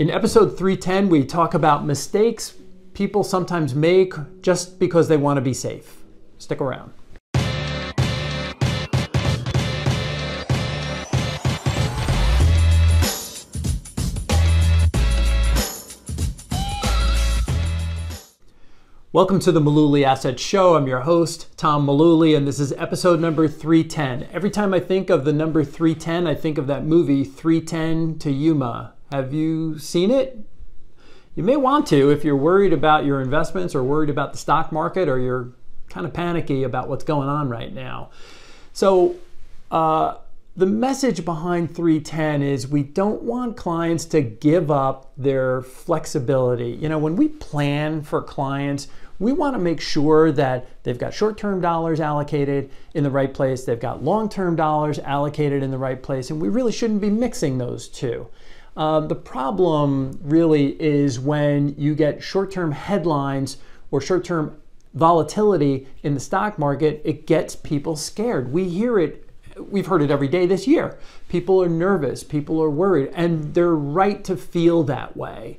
In episode 310, we talk about mistakes people sometimes make just because they want to be safe. Stick around. Welcome to the Mullooly Asset Show. I'm your host, Tom Mullooly, and this is episode number 310. Every time I think of the number 310, I think of that movie, 310 to Yuma. Have you seen it? You may want to if you're worried about your investments or worried about the stock market or you're kind of panicky about what's going on right now. So, uh, the message behind 310 is we don't want clients to give up their flexibility. You know, when we plan for clients, we want to make sure that they've got short term dollars allocated in the right place, they've got long term dollars allocated in the right place, and we really shouldn't be mixing those two. Um, the problem really is when you get short term headlines or short term volatility in the stock market, it gets people scared. We hear it we've heard it every day this year. People are nervous, people are worried, and they're right to feel that way.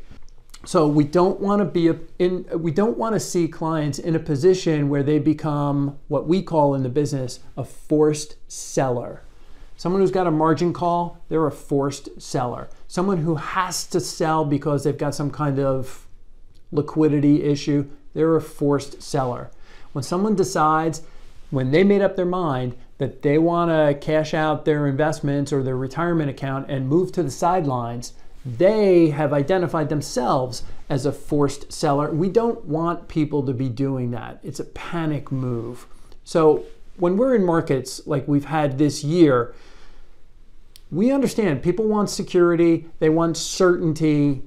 So we don't want to be in we don't want to see clients in a position where they become what we call in the business a forced seller. Someone who's got a margin call, they're a forced seller. Someone who has to sell because they've got some kind of liquidity issue, they're a forced seller. When someone decides when they made up their mind that they want to cash out their investments or their retirement account and move to the sidelines, they have identified themselves as a forced seller. We don't want people to be doing that. It's a panic move. So when we're in markets like we've had this year, we understand people want security, they want certainty,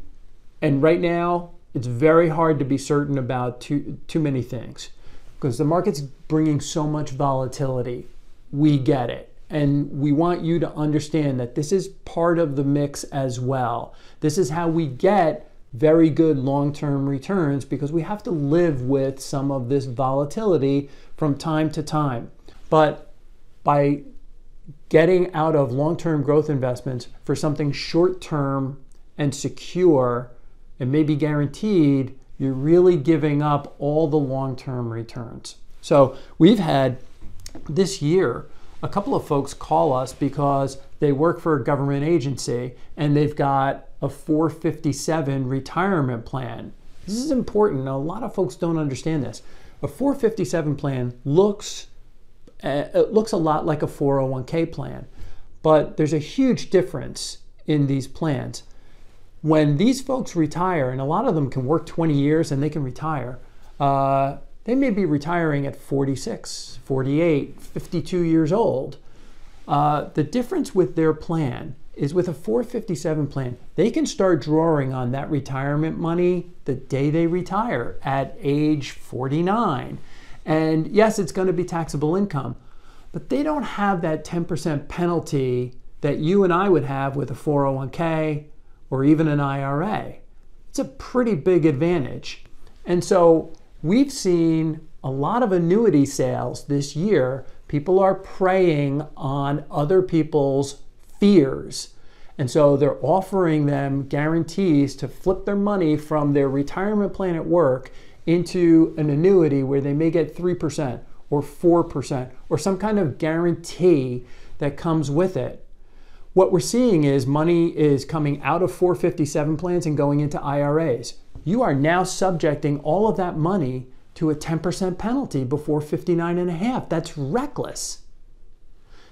and right now it's very hard to be certain about too, too many things because the market's bringing so much volatility. We get it. And we want you to understand that this is part of the mix as well. This is how we get very good long term returns because we have to live with some of this volatility from time to time. But by getting out of long term growth investments for something short term and secure and maybe guaranteed, you're really giving up all the long term returns. So we've had this year a couple of folks call us because they work for a government agency and they've got a 457 retirement plan. This is important. A lot of folks don't understand this. A 457 plan looks uh, it looks a lot like a 401k plan, but there's a huge difference in these plans. When these folks retire, and a lot of them can work 20 years and they can retire, uh, they may be retiring at 46, 48, 52 years old. Uh, the difference with their plan is with a 457 plan, they can start drawing on that retirement money the day they retire at age 49. And yes, it's going to be taxable income, but they don't have that 10% penalty that you and I would have with a 401k or even an IRA. It's a pretty big advantage. And so we've seen a lot of annuity sales this year. People are preying on other people's fears. And so they're offering them guarantees to flip their money from their retirement plan at work into an annuity where they may get 3% or 4% or some kind of guarantee that comes with it. What we're seeing is money is coming out of 457 plans and going into IRAs you are now subjecting all of that money to a 10% penalty before 59 and a half. That's reckless.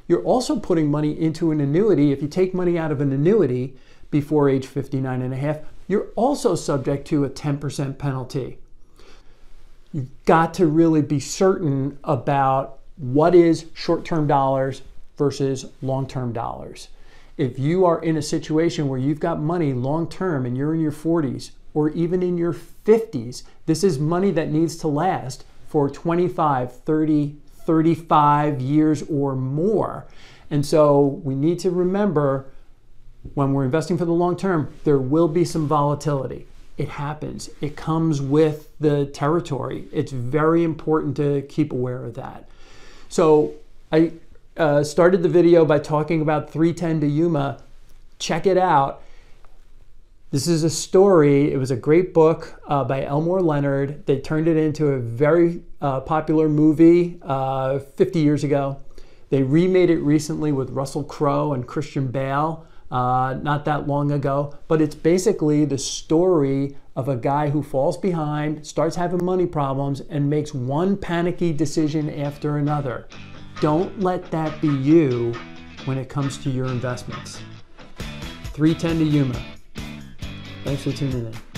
You're also putting money into an annuity. If you take money out of an annuity before age 59 and a half, you're also subject to a 10% penalty. You've got to really be certain about what is short-term dollars versus long-term dollars. If you are in a situation where you've got money long-term and you're in your 40s or even in your 50s. This is money that needs to last for 25, 30, 35 years or more. And so we need to remember when we're investing for the long term, there will be some volatility. It happens, it comes with the territory. It's very important to keep aware of that. So I uh, started the video by talking about 310 to Yuma. Check it out This is a story, it was a great book uh, by Elmore Leonard. They turned it into a very uh, popular movie uh, 50 years ago. They remade it recently with Russell Crowe and Christian Bale uh, not that long ago. But it's basically the story of a guy who falls behind, starts having money problems, and makes one panicky decision after another. Don't let that be you when it comes to your investments. 310 to Yuma. Thanks for tuning in.